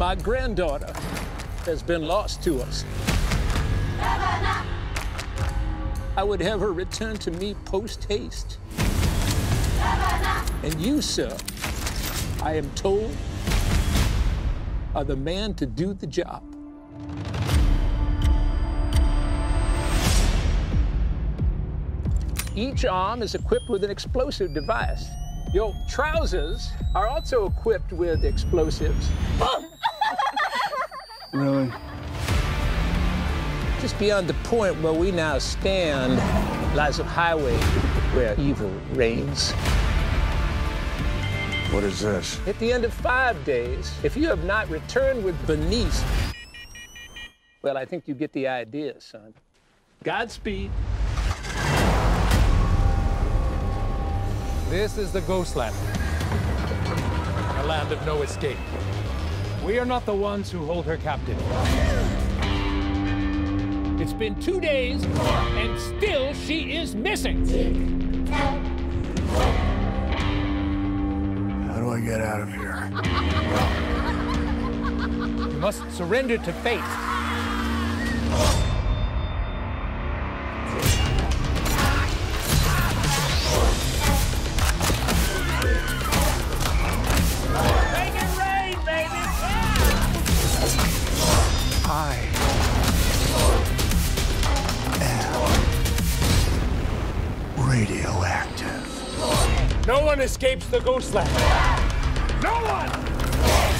My granddaughter has been lost to us. I would have her return to me post haste. And you, sir, I am told, are the man to do the job. Each arm is equipped with an explosive device. Your trousers are also equipped with explosives. Really? Just beyond the point where we now stand lies a highway where evil reigns. What is this? At the end of five days, if you have not returned with Bernice, well, I think you get the idea, son. Godspeed. This is the Ghostland, a land of no escape. We are not the ones who hold her captive. It's been two days, and still she is missing. How do I get out of here? You must surrender to fate. Radioactive. No one escapes the Ghostland. No one!